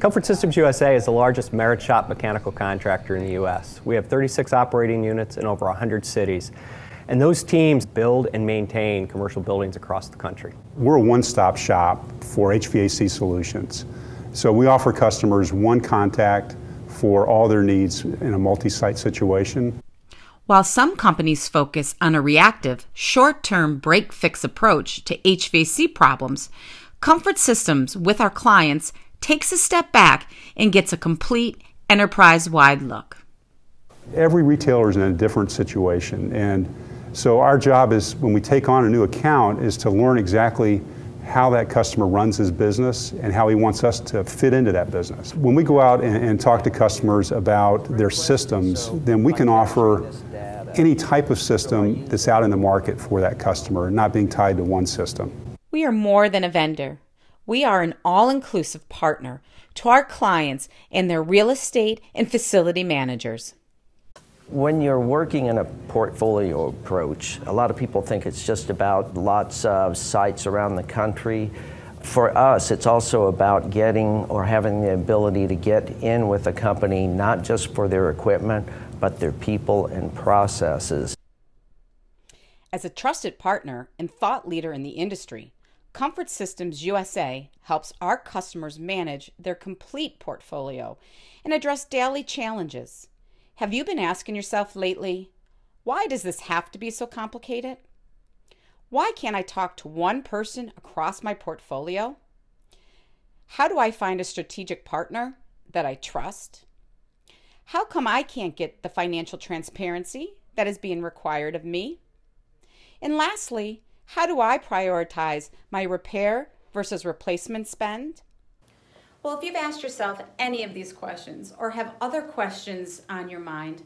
Comfort Systems USA is the largest merit shop mechanical contractor in the U.S. We have 36 operating units in over 100 cities. And those teams build and maintain commercial buildings across the country. We're a one stop shop for HVAC solutions. So we offer customers one contact for all their needs in a multi site situation. While some companies focus on a reactive, short term break fix approach to HVAC problems, Comfort Systems with our clients takes a step back and gets a complete enterprise wide look. Every retailer is in a different situation and so our job is when we take on a new account is to learn exactly how that customer runs his business and how he wants us to fit into that business. When we go out and, and talk to customers about their systems, then we can offer any type of system that's out in the market for that customer, not being tied to one system. We are more than a vendor. We are an all inclusive partner to our clients and their real estate and facility managers. When you're working in a portfolio approach, a lot of people think it's just about lots of sites around the country. For us, it's also about getting or having the ability to get in with a company, not just for their equipment, but their people and processes. As a trusted partner and thought leader in the industry, Comfort Systems USA helps our customers manage their complete portfolio and address daily challenges. Have you been asking yourself lately, why does this have to be so complicated? Why can't I talk to one person across my portfolio? How do I find a strategic partner that I trust? How come I can't get the financial transparency that is being required of me? And lastly, how do I prioritize my repair versus replacement spend? Well, if you've asked yourself any of these questions or have other questions on your mind,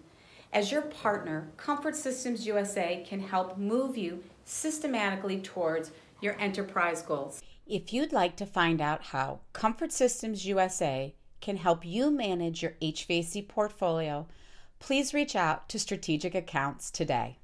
as your partner, Comfort Systems USA can help move you systematically towards your enterprise goals. If you'd like to find out how Comfort Systems USA can help you manage your HVAC portfolio, please reach out to Strategic Accounts today.